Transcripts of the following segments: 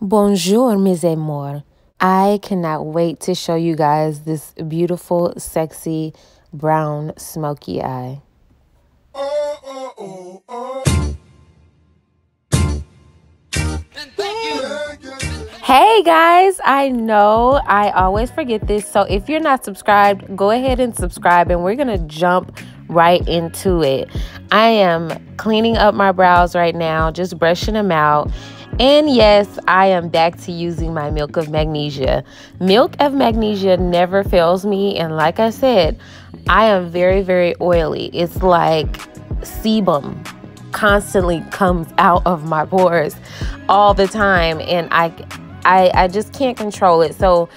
Bonjour, mes amours. I cannot wait to show you guys this beautiful, sexy, brown, smoky eye. Hey guys, I know I always forget this. So if you're not subscribed, go ahead and subscribe and we're to jump right into it. I am cleaning up my brows right now, just brushing them out. And yes, I am back to using my milk of magnesia. Milk of magnesia never fails me. And like I said, I am very, very oily. It's like sebum constantly comes out of my pores all the time. And I, I, I just can't control it. So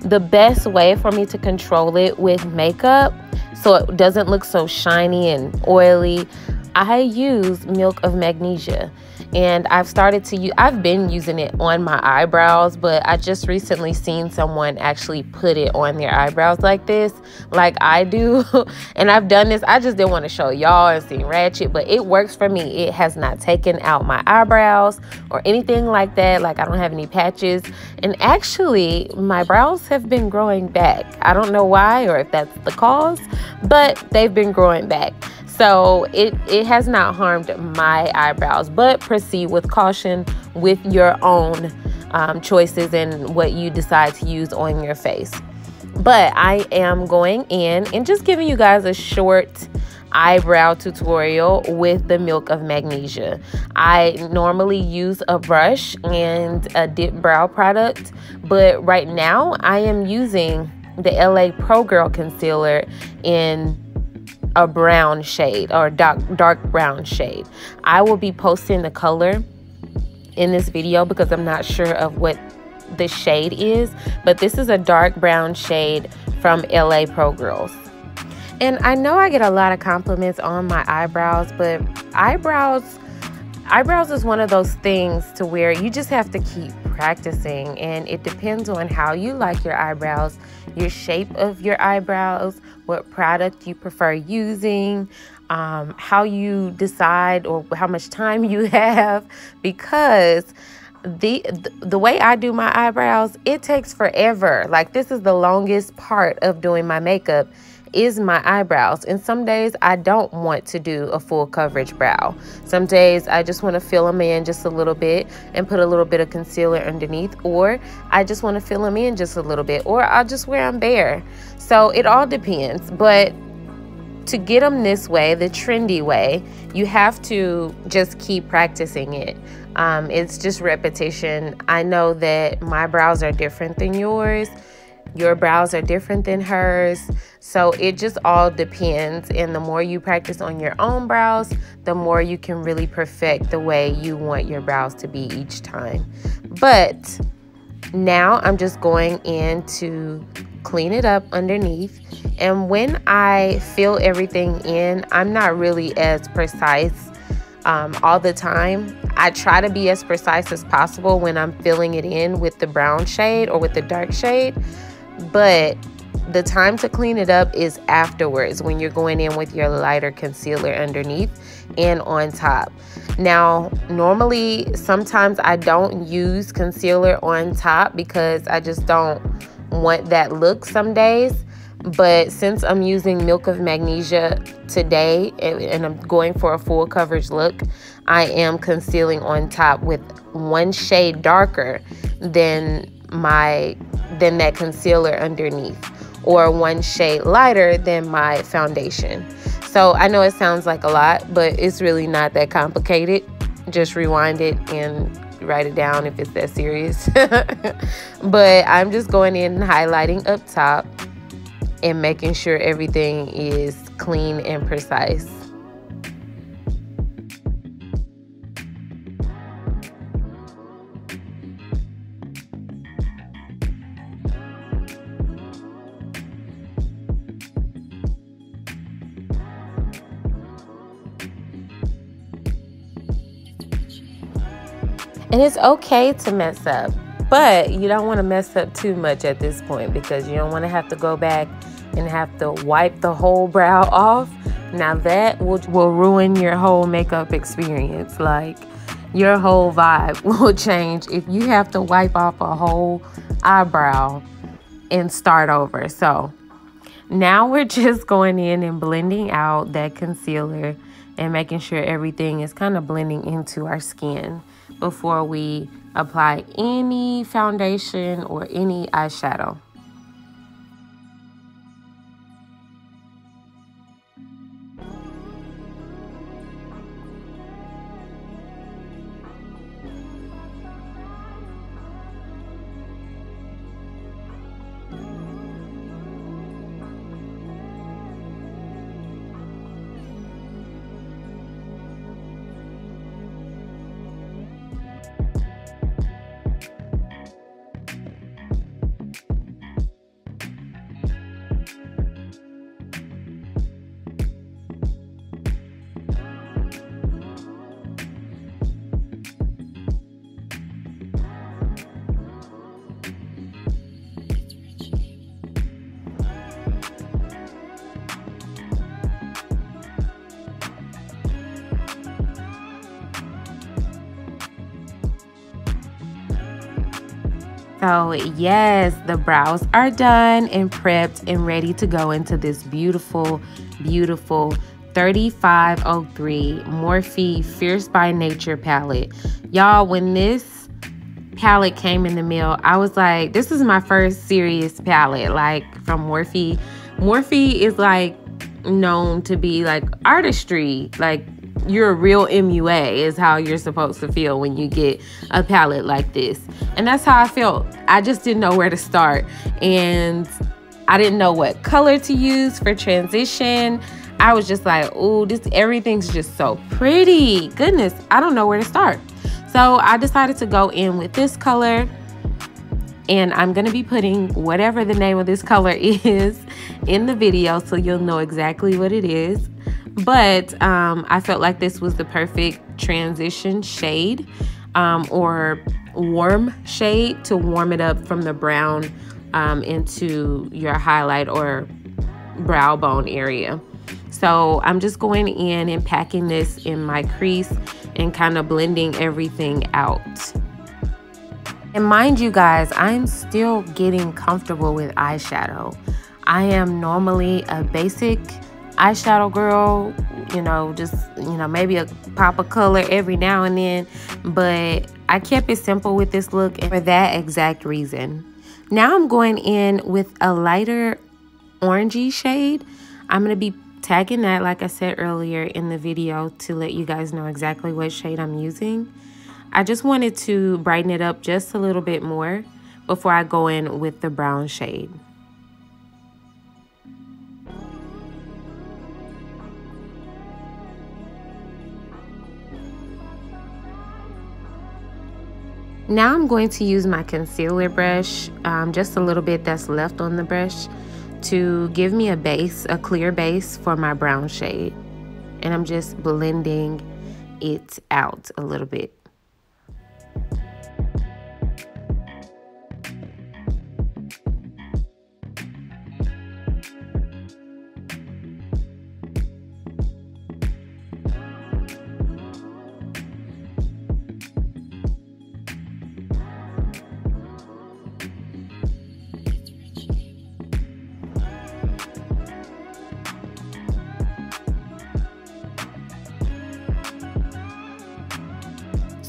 the best way for me to control it with makeup so it doesn't look so shiny and oily, I use milk of magnesia and I've started to use I've been using it on my eyebrows, but I just recently seen someone actually put it on their eyebrows like this, like I do. and I've done this. I just didn't want to show y'all and seem ratchet, but it works for me. It has not taken out my eyebrows or anything like that. Like I don't have any patches. And actually, my brows have been growing back. I don't know why or if that's the cause, but they've been growing back. So it, it has not harmed my eyebrows, but proceed with caution with your own um, choices and what you decide to use on your face. But I am going in and just giving you guys a short eyebrow tutorial with the milk of magnesia. I normally use a brush and a dip brow product, but right now I am using the LA Pro Girl concealer in a brown shade or dark dark brown shade. I will be posting the color in this video because I'm not sure of what the shade is, but this is a dark brown shade from LA Pro Girls. And I know I get a lot of compliments on my eyebrows, but eyebrows eyebrows is one of those things to where you just have to keep practicing and it depends on how you like your eyebrows, your shape of your eyebrows, what product you prefer using, um, how you decide or how much time you have because the the way I do my eyebrows, it takes forever. Like this is the longest part of doing my makeup is my eyebrows. And some days I don't want to do a full coverage brow. Some days I just want to fill them in just a little bit and put a little bit of concealer underneath, or I just want to fill them in just a little bit, or I'll just wear them bare. So it all depends. But to get them this way, the trendy way, you have to just keep practicing it. Um, it's just repetition. I know that my brows are different than yours. Your brows are different than hers. So it just all depends. And the more you practice on your own brows, the more you can really perfect the way you want your brows to be each time. But now I'm just going in to clean it up underneath. And when I fill everything in, I'm not really as precise um, all the time. I try to be as precise as possible when I'm filling it in with the brown shade or with the dark shade but the time to clean it up is afterwards when you're going in with your lighter concealer underneath and on top. Now, normally, sometimes I don't use concealer on top because I just don't want that look some days. But since I'm using Milk of Magnesia today and, I'm going for a full coverage look, I am concealing on top with one shade darker than my than that concealer underneath or one shade lighter than my foundation. So I know it sounds like a lot, but it's really not that complicated. Just rewind it and write it down if it's that serious. but I'm just going in highlighting up top and making sure everything is clean and precise. And it's okay to mess up, but you don't want to mess up too much at this point because you don't want to have to go back and have to wipe the whole brow off. Now that will, will ruin your whole makeup experience. Like your whole vibe will change if you have to wipe off a whole eyebrow and start over. So now we're just going in and blending out that concealer and making sure everything is kind of blending into our skin before we apply any foundation or any eyeshadow. So, yes, the brows are done and prepped and ready to go into this beautiful, beautiful 3503 Morphe Fierce by Nature palette. Y'all, when this palette came in the mail, I was like, this is my first serious palette, like from Morphe. Morphe is like known to be like artistry, like you're a real MUA is how you're supposed to feel when you get a palette like this. And that's how I felt. I just didn't know where to start. And I didn't know what color to use for transition. I was just like, oh, this everything's just so pretty. Goodness, I don't know where to start. So I decided to go in with this color. And I'm going to be putting whatever the name of this color is in the video so you'll know exactly what it is. But um, I felt like this was the perfect transition shade um, or warm shade to warm it up from the brown um, into your highlight or brow bone area. So I'm just going in and packing this in my crease and kind of blending everything out. And mind you guys, I'm still getting comfortable with eyeshadow. I am normally a basic eyeshadow girl, you know, just, you know, maybe a pop of color every now and then. But I kept it simple with this look for that exact reason. Now I'm going in with a lighter orangey shade. I'm going to be tagging that, like I said earlier in the video, to let you guys know exactly what shade I'm using. I just wanted to brighten it up just a little bit more before I go in with the brown shade. Now I'm going to use my concealer brush, um, just a little bit that's left on the brush, to give me a base, a clear base for my brown shade. And I'm just blending it out a little bit.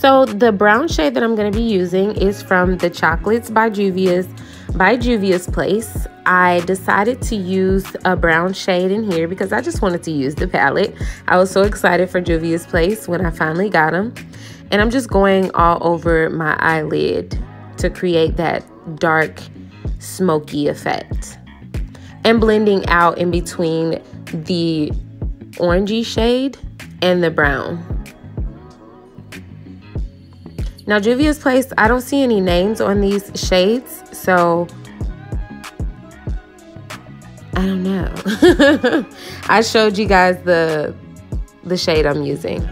So the brown shade that I'm going to be using is from the Chocolates by Juvia's by Juvia's Place. I decided to use a brown shade in here because I just wanted to use the palette. I was so excited for Juvia's Place when I finally got them. And I'm just going all over my eyelid to create that dark smoky effect. And blending out in between the orangey shade and the brown. Now, Juvia's Place, I don't see any names on these shades, so I don't know. I showed you guys the, the shade I'm using.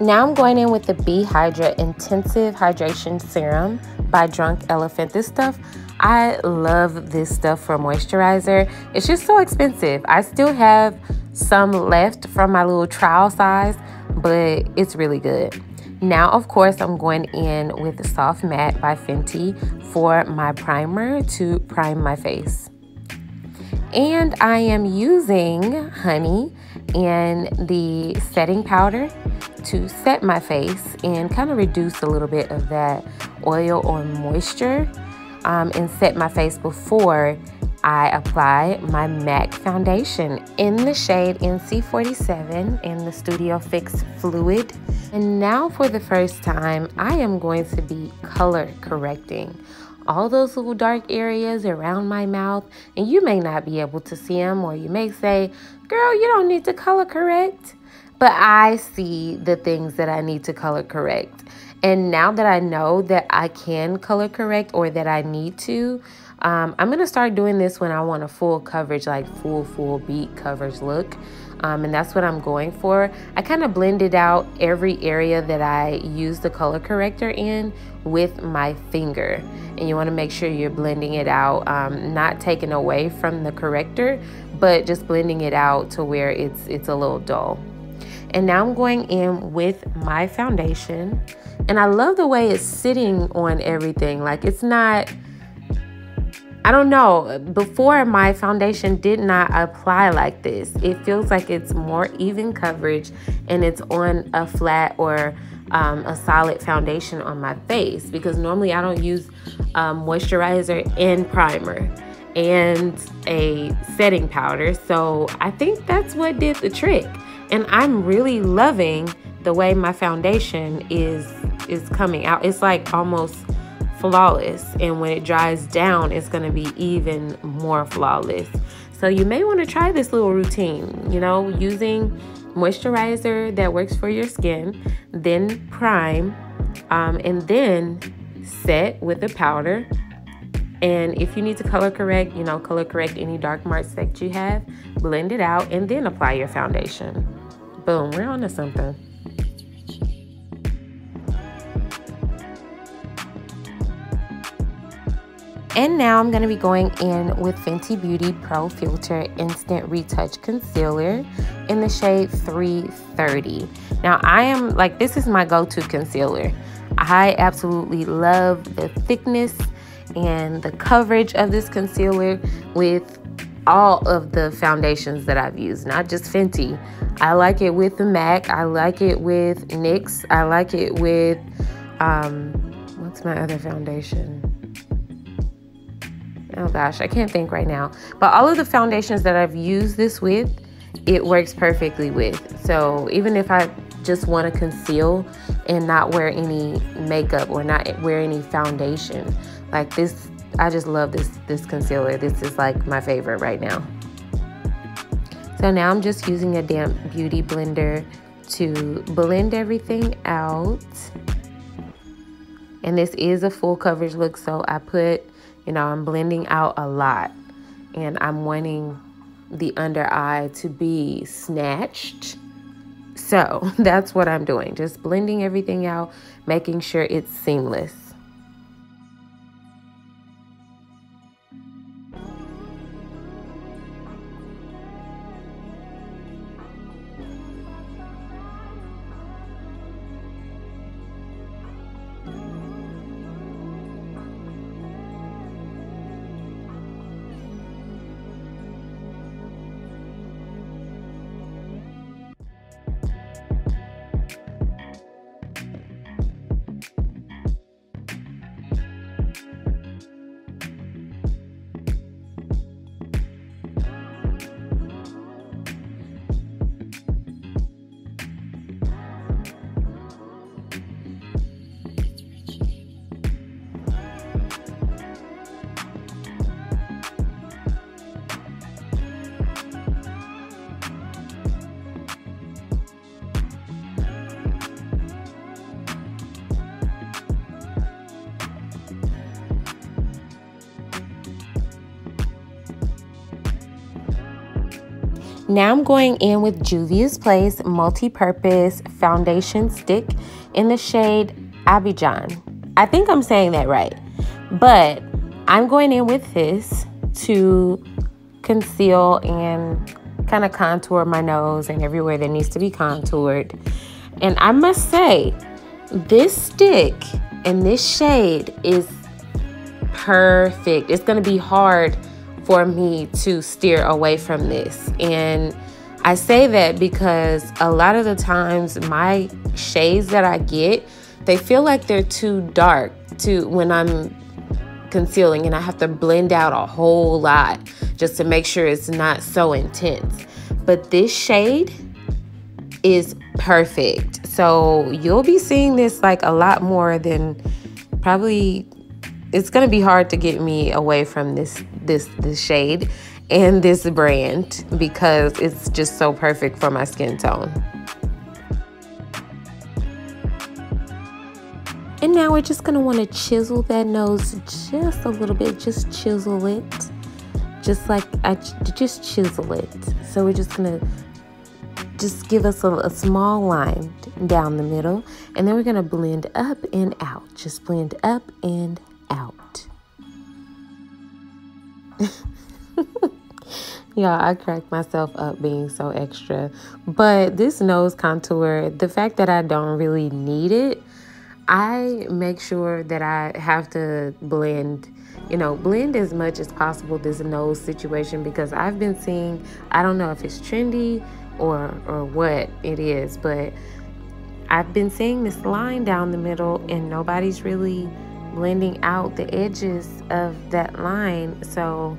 Now I'm going in with the B-Hydra Intensive Hydration Serum by Drunk Elephant. This stuff, I love this stuff for moisturizer. It's just so expensive. I still have some left from my little trial size, but it's really good. Now, of course, I'm going in with the Soft Matte by Fenty for my primer to prime my face. And I am using honey and the setting powder to set my face and kind of reduce a little bit of that oil or moisture um, and set my face before I apply my MAC foundation in the shade NC47 in the Studio Fix Fluid. And now for the first time, I am going to be color correcting all those little dark areas around my mouth. And you may not be able to see them, or you may say, girl, you don't need to color correct. But I see the things that I need to color correct. And now that I know that I can color correct or that I need to, um, I'm going to start doing this when I want a full coverage, like full, full beat coverage look. Um, and that's what I'm going for. I kind of blended out every area that I use the color corrector in with my finger. And you want to make sure you're blending it out, um, not taking away from the corrector, but just blending it out to where it's, it's a little dull. And now I'm going in with my foundation. And I love the way it's sitting on everything. Like it's not I don't know. Before, my foundation did not apply like this. It feels like it's more even coverage and it's on a flat or um, a solid foundation on my face because normally I don't use um, moisturizer and primer and a setting powder. So I think that's what did the trick. And I'm really loving the way my foundation is is coming out. It's like almost flawless. And when it dries down, it's going to be even more flawless. So you may want to try this little routine, you know, using moisturizer that works for your skin, then prime, um, and then set with the powder. And if you need to color correct, you know, color correct any dark marks that you have, blend it out, and then apply your foundation. Boom, we're on to something. And now I'm going to be going in with Fenty Beauty Pro Filt'r Instant Retouch Concealer in the shade 330. Now I am like, this is my go-to concealer. I absolutely love the thickness and the coverage of this concealer with all of the foundations that I've used, not just Fenty. I like it with the MAC. I like it with NYX. I like it with, um, what's my other foundation? oh gosh, I can't think right now. But all of the foundations that I've used this with, it works perfectly with. So even if I just want to conceal and not wear any makeup or not wear any foundation, like this, I just love this this concealer. This is like my favorite right now. So now I'm just using a damp beauty blender to blend everything out. And this is a full coverage look, so I put you know, I'm blending out a lot and I'm wanting the under eye to be snatched. So that's what I'm doing. Just blending everything out, making sure it's seamless. Now I'm going in with Juvia's Place Multi-Purpose Foundation Stick in the shade Abidjan. I think I'm saying that right. But I'm going in with this to conceal and kind of contour my nose and everywhere that needs to be contoured. And I must say, this stick and this shade is perfect. It's going to be hard for me to steer away from this. And I say that because a lot of the times my shades that I get, they feel like they're too dark to when I'm concealing and I have to blend out a whole lot just to make sure it's not so intense. But this shade is perfect. So you'll be seeing this like a lot more than probably it's going to be hard to get me away from this this this shade and this brand because it's just so perfect for my skin tone. And now we're just gonna wanna chisel that nose just a little bit, just chisel it. Just like I just chisel it. So we're just gonna just give us a, a small line down the middle and then we're gonna blend up and out. Just blend up and out. Y'all, I crack myself up being so extra. But this nose contour, the fact that I don't really need it, I make sure that I have to blend, you know, blend as much as possible this nose situation because I've been seeing, I don't know if it's trendy or or what it is, but I've been seeing this line down the middle and nobody's really blending out the edges of that line. So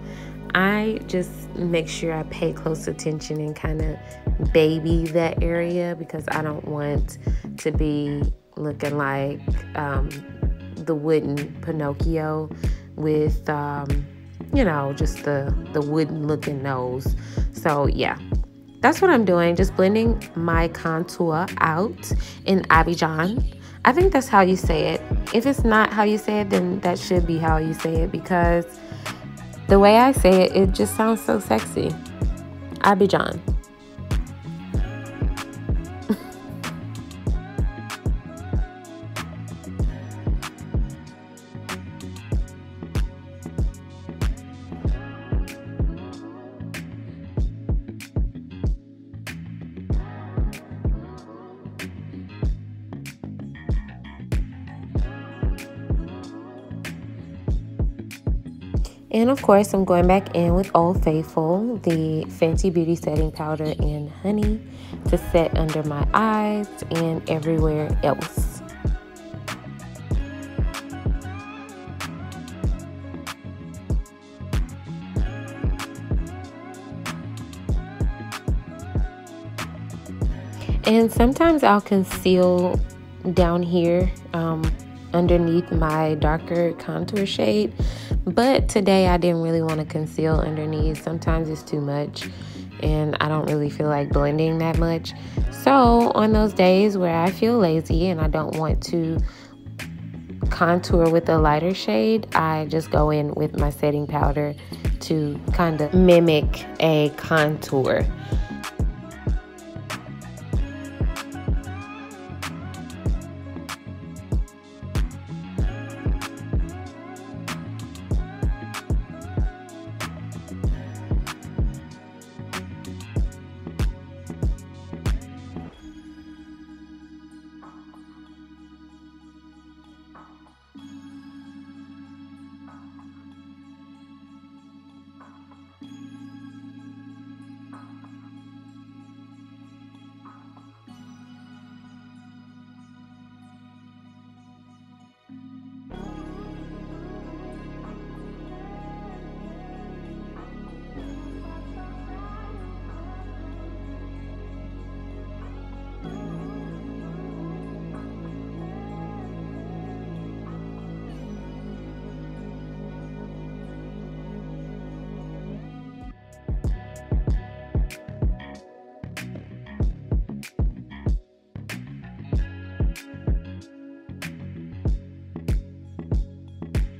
I just make sure I pay close attention and kind of baby that area because I don't want to be looking like um, the wooden Pinocchio with, um, you know, just the, the wooden looking nose. So, yeah, that's what I'm doing. Just blending my contour out in Abidjan. I think that's how you say it. If it's not how you say it, then that should be how you say it because the way I say it, it just sounds so sexy. Abidjan. And of course, I'm going back in with Old Faithful, the Fenty Beauty Setting Powder and Honey to set under my eyes and everywhere else. And sometimes I'll conceal down here um, underneath my darker contour shade but today I didn't really want to conceal underneath. Sometimes it's too much and I don't really feel like blending that much. So on those days where I feel lazy and I don't want to contour with a lighter shade, I just go in with my setting powder to kind of mimic a contour.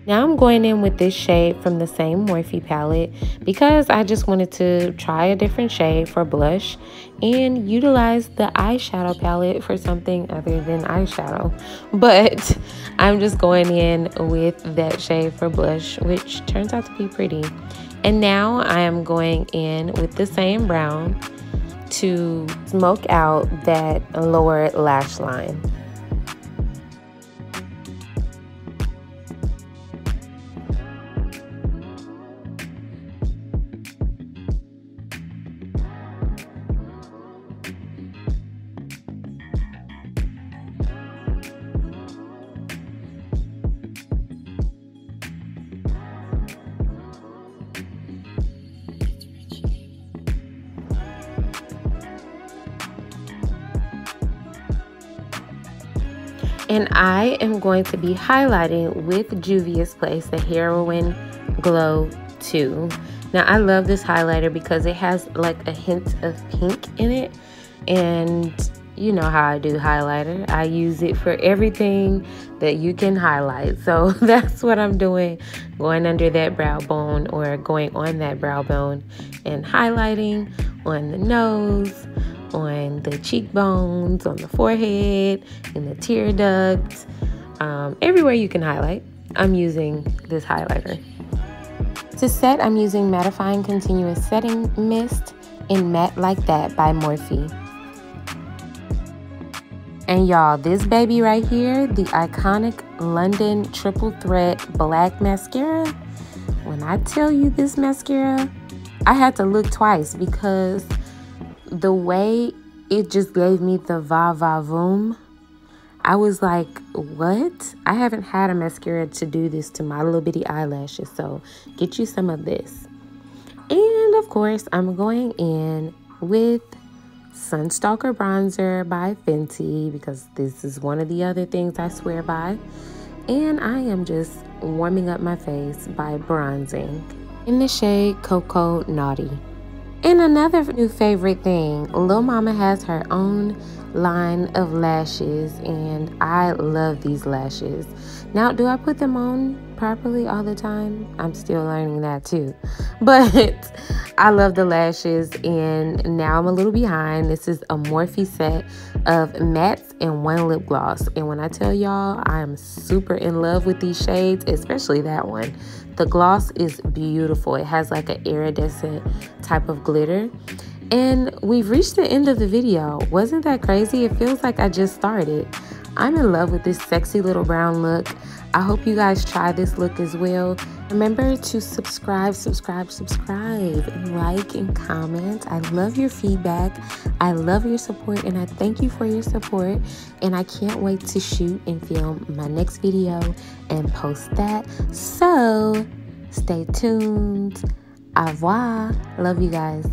Now I'm going in with this shade from the same Morphe palette because I just wanted to try a different shade for blush and utilize the eyeshadow palette for something other than eyeshadow. But I'm just going in with that shade for blush, which turns out to be pretty. And now I am going in with the same brown to smoke out that lower lash line. And I am going to be highlighting with Juvia's Place the Heroin Glow 2. Now I love this highlighter because it has like a hint of pink in it. And you know how I do highlighter. I use it for everything that you can highlight. So that's what I'm doing, going under that brow bone or going on that brow bone and highlighting on the nose, on the cheekbones, on the forehead, in the tear ducts, um, everywhere you can highlight. I'm using this highlighter. To set, I'm using Mattifying Continuous Setting Mist in Matte Like That by Morphe. And y'all, this baby right here, the iconic London Triple Threat Black Mascara. When I tell you this mascara, I had to look twice because the way it just gave me the va va voom. I was like, what? I haven't had a mascara to do this to my little bitty eyelashes. So get you some of this. And of course, I'm going in with Sun Stalk'r Bronzer by Fenty because this is one of the other things I swear by. And I am just warming up my face by bronzing in the shade Cocoa Naughty. And another new favorite thing, Lil Mama has her own line of lashes and I love these lashes. Now, do I put them on properly all the time? I'm still learning that too. But I love the lashes and now I'm a little behind. This is a Morphe set of mattes and one lip gloss. And when I tell y'all, I am super in love with these shades, especially that one. The gloss is beautiful. It has like an iridescent type of glitter. And we've reached the end of the video. Wasn't that crazy? It feels like I just started. I'm in love with this sexy little brown look. I hope you guys try this look as well. Remember to subscribe, subscribe, subscribe, and like and comment. I love your feedback. I love your support, and I thank you for your support. And I can't wait to shoot and film my next video and post that. So stay tuned. Au revoir. Love you guys.